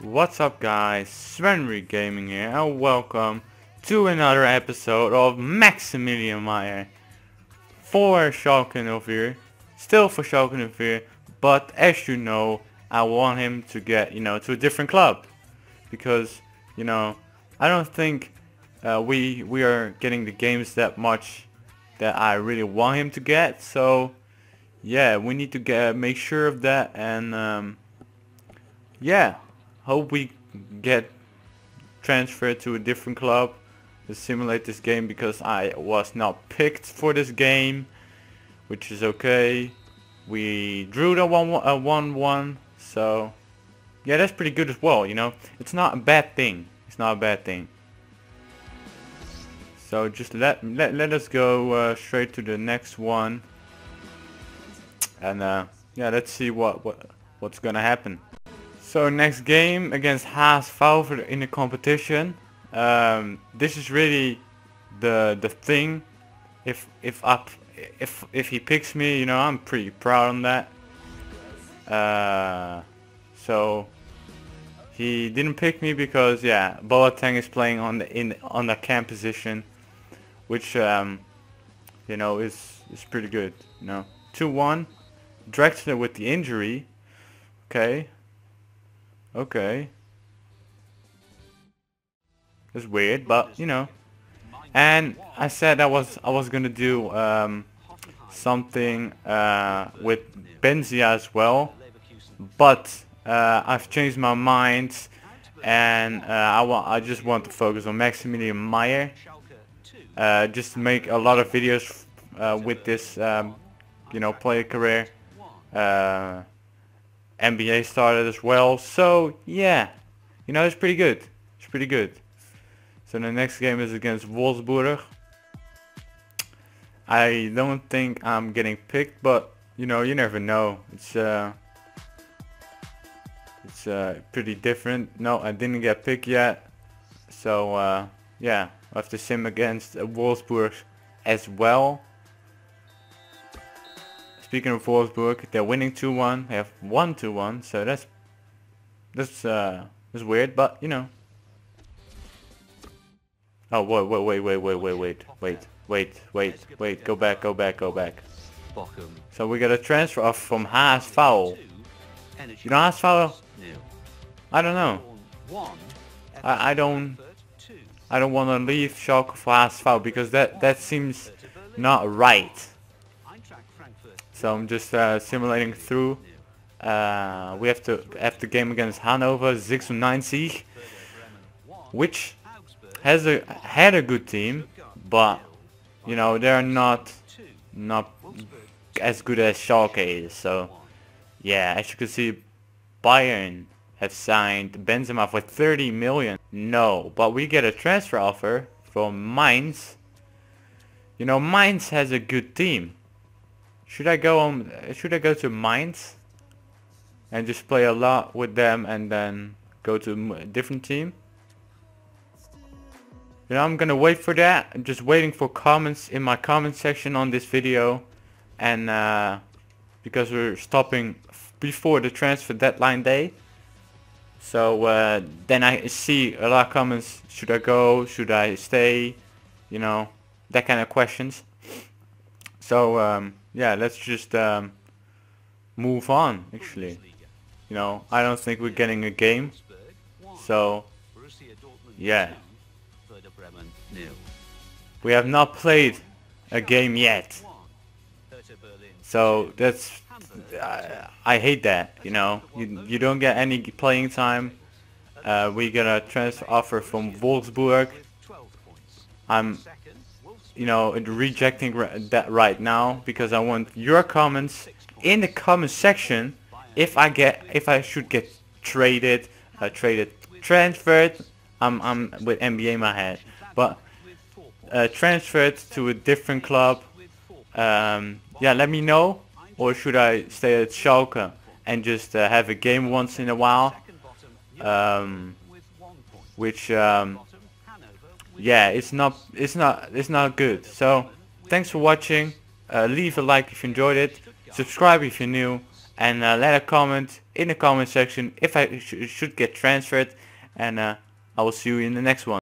What's up guys, SvenReek Gaming here and welcome to another episode of Maximilian Meyer. For Schalke 04, still for Schalke 04, but as you know, I want him to get, you know, to a different club. Because, you know, I don't think uh, we we are getting the games that much that I really want him to get, so yeah, we need to get make sure of that and um, yeah, hope we get transferred to a different club to simulate this game because I was not picked for this game which is okay. We drew the one-1-1, so yeah that's pretty good as well you know? It's not a bad thing. It's not a bad thing. So just let let, let us go uh, straight to the next one. And uh, yeah let's see what, what what's gonna happen so next game against Haas Valver in the competition. Um, this is really the the thing. If if up if if he picks me, you know, I'm pretty proud on that. Uh, so he didn't pick me because yeah, Boateng is playing on the in on the cam position, which um, you know is is pretty good. You know, two one. Draxler with the injury. Okay, Okay. It's weird, but you know. And I said I was I was gonna do um, something uh, with Benzia as well, but uh, I've changed my mind, and uh, I want I just want to focus on Maximilian Meyer. Uh, just make a lot of videos uh, with this, um, you know, player career. NBA started as well. So yeah, you know it's pretty good. It's pretty good. So the next game is against Wolfsburg. I don't think I'm getting picked, but you know you never know. It's uh, it's uh, pretty different. No, I didn't get picked yet. So uh, yeah, I have to sim against Wolfsburg as well. Speaking of Wolfsburg, they're winning 2-1. They have won 2-1, so that's that's uh that's weird, but you know. Oh wait wait wait wait wait wait wait wait wait wait wait go back go back go back. So we got a transfer off from Haas Foul. You know Haas Foul? I don't know. I I don't I don't want to leave Schalke for Haas Foul because that that seems not right. So I'm just uh, simulating through. Uh, we have to have the game against Hannover 96, which has a had a good team, but you know they're not not as good as Schalke is. So yeah, as you can see, Bayern have signed Benzema for 30 million. No, but we get a transfer offer from Mainz. You know, Mainz has a good team. Should I go on? Should I go to Mainz and just play a lot with them and then go to a different team? You know, I'm gonna wait for that. I'm just waiting for comments in my comment section on this video, and uh, because we're stopping before the transfer deadline day. So uh, then I see a lot of comments. Should I go? Should I stay? You know, that kind of questions. So um, yeah, let's just um, move on actually. You know, I don't think we're getting a game. So, yeah. We have not played a game yet. So that's, I, I hate that, you know. You, you don't get any playing time. Uh, we get a transfer offer from Wolfsburg. I'm you know, rejecting that right now because I want your comments in the comment section if I get if I should get traded, uh, traded, transferred. I'm I'm with NBA in my head, but uh, transferred to a different club. Um, yeah, let me know. Or should I stay at Schalke and just uh, have a game once in a while? Um, which um, yeah, it's not it's not it's not good. So thanks for watching. Uh, leave a like if you enjoyed it. Subscribe if you're new. and uh, let a comment in the comment section if I sh should get transferred and uh, I will see you in the next one.